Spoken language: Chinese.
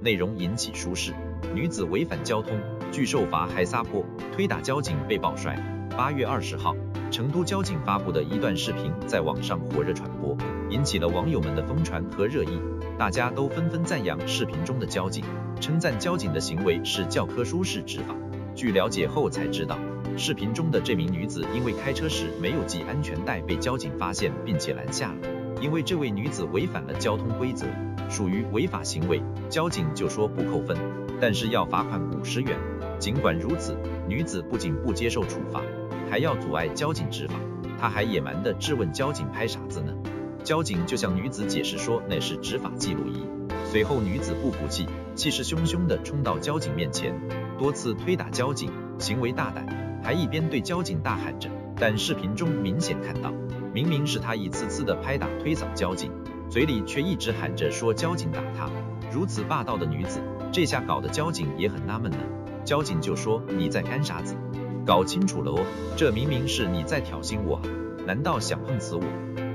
内容引起舒适。女子违反交通，拒受罚还撒泼，推打交警被爆摔。八月二十号，成都交警发布的一段视频在网上火热传播，引起了网友们的疯传和热议。大家都纷纷赞扬视频中的交警，称赞交警的行为是教科书式执法。据了解后才知道，视频中的这名女子因为开车时没有系安全带被交警发现并且拦下了。因为这位女子违反了交通规则，属于违法行为，交警就说不扣分，但是要罚款五十元。尽管如此，女子不仅不接受处罚，还要阻碍交警执法。她还野蛮地质问交警拍啥子呢？交警就向女子解释说那是执法记录仪。随后女子不服气，气势汹汹地冲到交警面前，多次推打交警，行为大胆，还一边对交警大喊着。但视频中明显看到，明明是他一次次的拍打推搡交警，嘴里却一直喊着说交警打他。如此霸道的女子，这下搞得交警也很纳闷呢。交警就说你在干啥子？搞清楚了哦，这明明是你在挑衅我，难道想碰瓷我？